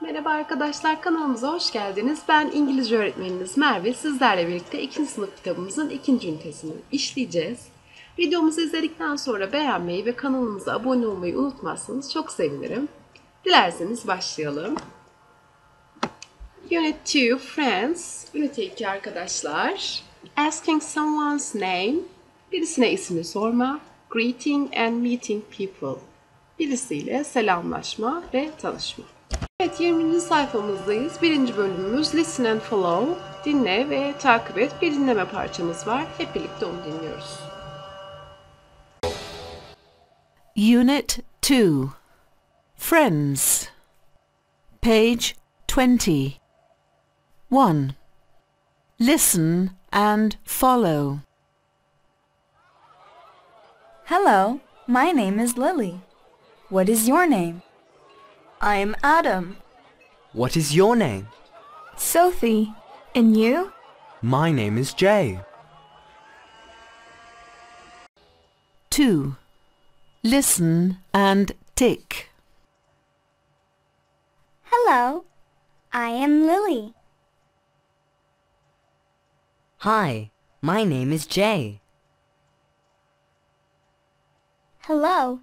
Merhaba arkadaşlar kanalımıza hoş geldiniz. Ben İngilizce öğretmeniniz Merve. Sizlerle birlikte ikinci sınıf kitabımızın ikinci ünitesini işleyeceğiz. Videomuzu izledikten sonra beğenmeyi ve kanalımıza abone olmayı unutmazsanız çok sevinirim. Dilerseniz başlayalım. Unit 2 Friends. Unit 2 arkadaşlar. Asking someone's name. Birisine ismini sorma. Greeting and meeting people. Birisiyle selamlaşma ve tanışma. Evet 20. sayfamızdayız. Birinci bölümümüz Listen and Follow. Dinle ve takip et. Bir dinleme parçamız var. Hep birlikte onu dinliyoruz. Unit 2 Friends Page 20 1. Listen and follow. Hello, my name is Lily. What is your name? I'm Adam. What is your name? Sophie. And you? My name is Jay. 2. Listen and tick. Hello, I am Lily. Hi, my name is Jay. Hello,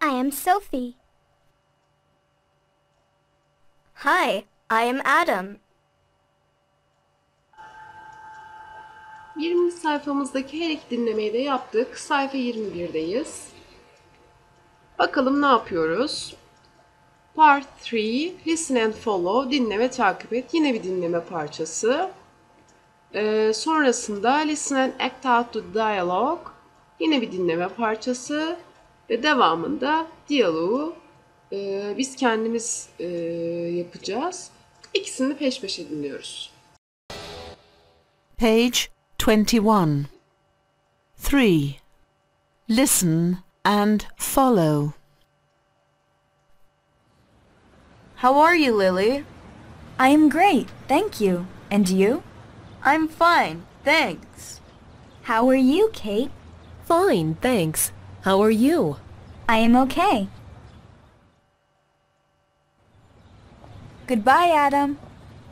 I am Sophie. Hi, I am Adam. 20. sayfamızdaki her iki dinlemeyi de yaptık. Sayfa 21'deyiz. Bakalım ne yapıyoruz? Part 3 Listen and Follow Dinle ve takip et. Yine bir dinleme parçası. Ee, sonrasında Listen and Act Out the Dialogue Yine bir dinleme parçası. Ve devamında diyaloğu e, biz kendimiz e, yapacağız. İkisini peş peşe dinliyoruz. Page 21 3. Listen and follow. How are you, Lily? I am great, thank you. And you? I'm fine, thanks. How are you, Kate? Fine, thanks. How are you? I am okay. Goodbye, Adam.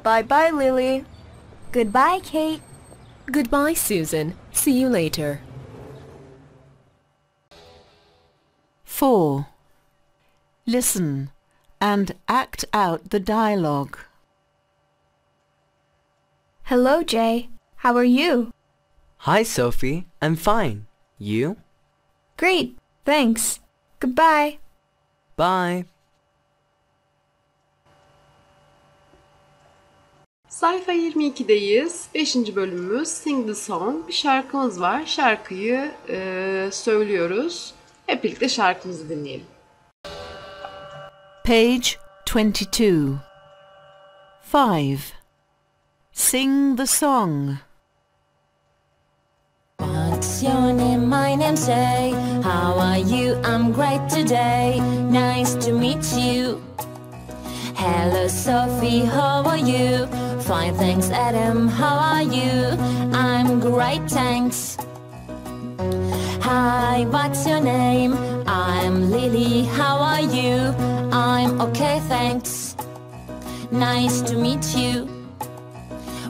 Bye-bye, Lily. Goodbye, Kate. Goodbye, Susan. See you later. 4. Listen and act out the dialogue. Hello, Jay. How are you? Hi, Sophie. I'm fine. You? Great, thanks. Goodbye. Bye. Sayfa 22'deyiz. 5. bölümümüz Sing the Song. Bir şarkımız var. Şarkıyı e, söylüyoruz. Hep birlikte şarkımızı dinleyelim. Page 22 5. Sing the song. What's your name? My name's Jay. How are you? I'm great today. Nice to meet you. Hello, Sophie. How are you? Fine, thanks, Adam. How are you? I'm great, thanks. Hi, what's your name? I'm Lily. How are you? I'm okay, thanks. Nice to meet you.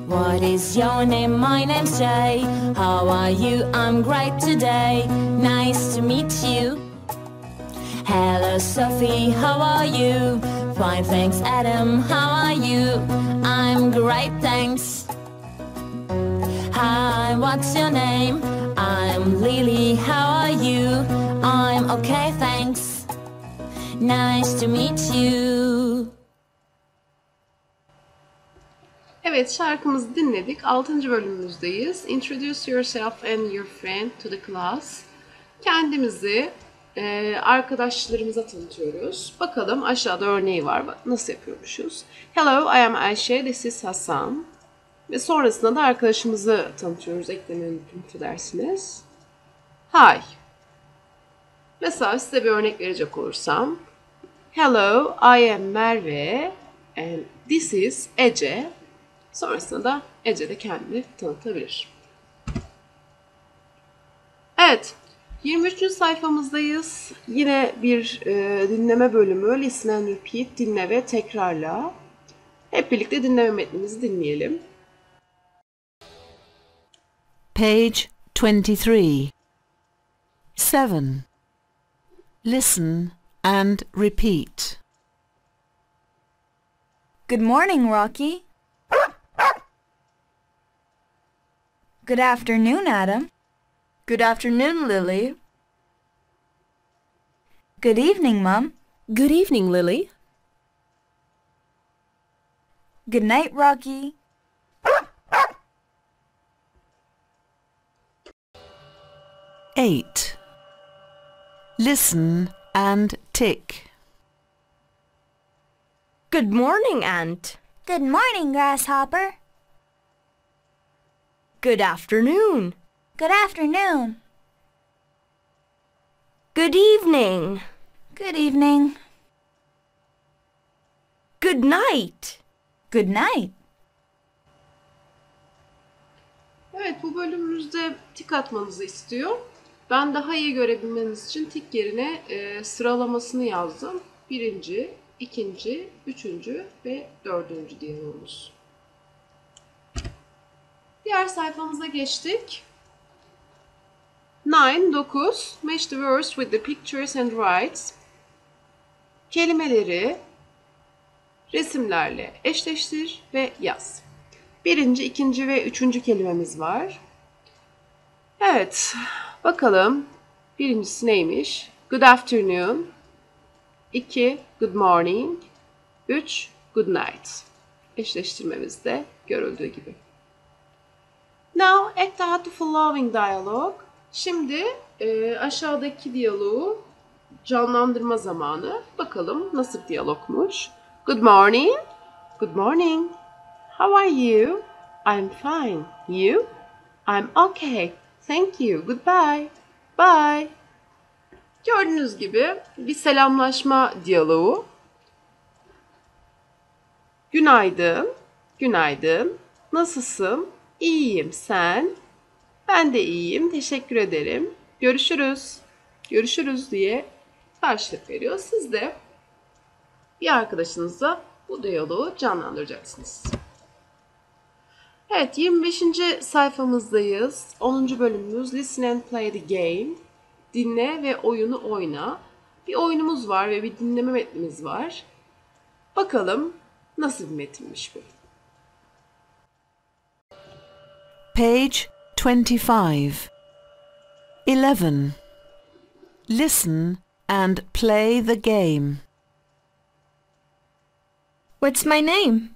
What is your name? My name's Jay. How are you? I'm great today. Nice to meet you. Hello, Sophie. How are you? Fine, thanks, Adam. How are you? I'm great, thanks. Hi, what's your name? I'm Lily. How are you? I'm okay, thanks. Nice to meet you. Evet şarkımızı dinledik. 6. bölümümüzdeyiz. Introduce yourself and your friend to the class. Kendimizi e, arkadaşlarımıza tanıtıyoruz. Bakalım aşağıda örneği var. Nasıl yapıyormuşuz? Hello, I am Ayşe. This is Hasan. Ve sonrasında da arkadaşımızı tanıtıyoruz. Eklemeyi unuttum dersiniz. Hi. Mesela size bir örnek verecek olursam. Hello, I am Merve. And this is Ece. Sonrasında da Ece de kendini tanıtabilir. Evet, 23. sayfamızdayız. Yine bir e, dinleme bölümü. Listen and repeat, dinle ve tekrarla. Hep birlikte dinleme metnimizi dinleyelim. Page 23. 7. Listen and repeat. Good morning, Rocky. Good afternoon, Adam. Good afternoon, Lily. Good evening, Mum. Good evening, Lily. Good night, Rocky. Eight. Listen and tick. Good morning, Ant. Good morning, Grasshopper. Good afternoon. Good afternoon. Good evening. Good evening. Good night. Good night. Evet bu bölümümüzde tik atmanızı istiyor. Ben daha iyi görebilmeniz için tik yerine e, sıralamasını yazdım. Birinci, ikinci, üçüncü ve dördüncü diyalogumuz. Diğer sayfamıza geçtik. 9, 9. Match the words with the pictures and writes. Kelimeleri resimlerle eşleştir ve yaz. Birinci, ikinci ve üçüncü kelimemiz var. Evet, bakalım birincisi neymiş? Good afternoon. 2. Good morning. 3. Good night. Eşleştirmemizde görüldüğü gibi. Now act out the following dialogue. Şimdi e, aşağıdaki diyaloğu canlandırma zamanı. Bakalım nasıl bir diyalogmuş. Good morning. Good morning. How are you? I'm fine. You? I'm okay. Thank you. Goodbye. Bye. Gördüğünüz gibi bir selamlaşma diyaloğu. Günaydın. Günaydın. Nasılsın? İyiyim. Sen? Ben de iyiyim. Teşekkür ederim. Görüşürüz. Görüşürüz diye karşılık veriyor. Siz de bir arkadaşınızla bu diyaloğu canlandıracaksınız. Evet 25. sayfamızdayız. 10. bölümümüz Listen and Play the Game. Dinle ve oyunu oyna. Bir oyunumuz var ve bir dinleme metnimiz var. Bakalım nasıl bir metinmiş bu. Page 25. 11. Listen and play the game. What's my name?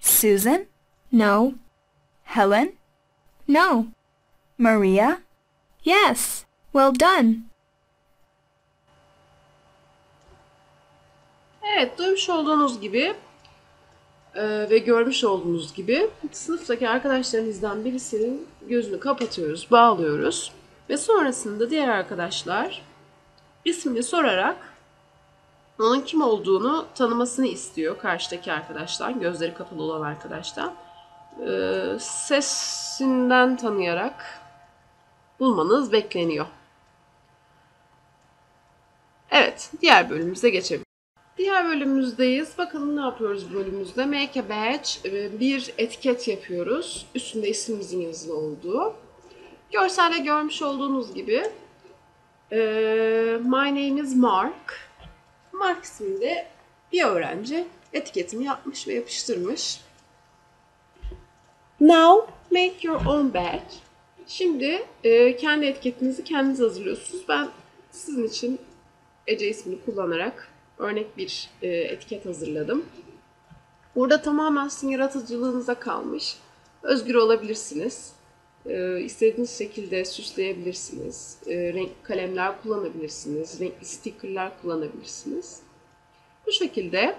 Susan? No. Helen? No. Maria? Yes. Well done. Evet, duymuş olduğunuz gibi e, ve görmüş olduğunuz gibi sınıftaki arkadaşlarımızdan birisinin gözünü kapatıyoruz, bağlıyoruz ve sonrasında diğer arkadaşlar ismini sorarak onun kim olduğunu tanımasını istiyor karşıdaki arkadaştan, gözleri kapalı olan arkadaştan. E, sesinden tanıyarak bulmanız bekleniyor. Evet, diğer bölümümüze geçelim. Diğer bölümümüzdeyiz. Bakalım ne yapıyoruz bölümümüzde? Make a badge. Bir etiket yapıyoruz. Üstünde ismimizin yazılı olduğu. Görselde görmüş olduğunuz gibi e, My name is Mark. Mark isminde bir öğrenci etiketini yapmış ve yapıştırmış. Now make your own badge. Şimdi e, kendi etiketinizi kendiniz hazırlıyorsunuz. Ben sizin için Ece ismini kullanarak örnek bir e, etiket hazırladım. Burada tamamen sizin yaratıcılığınıza kalmış. Özgür olabilirsiniz. E, istediğiniz şekilde süsleyebilirsiniz. E, renk kalemler kullanabilirsiniz. Renkli stickerlar kullanabilirsiniz. Bu şekilde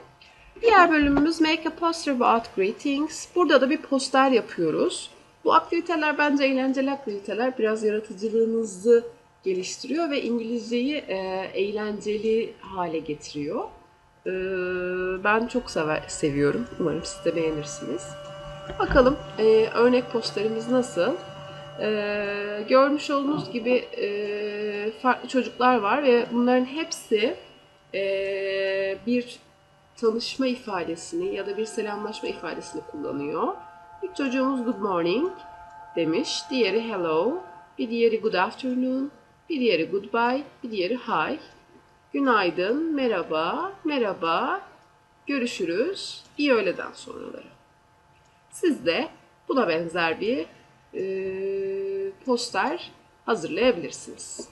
diğer bölümümüz Make a Poster About Greetings. Burada da bir poster yapıyoruz. Bu aktiviteler bence eğlenceli aktiviteler. Biraz yaratıcılığınızı geliştiriyor ve İngilizceyi e, eğlenceli hale getiriyor. E, ben çok sever, seviyorum. Umarım siz de beğenirsiniz. Bakalım e, örnek posterimiz nasıl? E, görmüş olduğunuz gibi e, farklı çocuklar var ve bunların hepsi e, bir tanışma ifadesini ya da bir selamlaşma ifadesini kullanıyor. İlk çocuğumuz good morning demiş. Diğeri hello. Bir diğeri good afternoon. Bir diğeri goodbye. Bir diğeri hi. Günaydın, merhaba, merhaba, görüşürüz, iyi öğleden sonraları. Siz de buna benzer bir e, poster hazırlayabilirsiniz.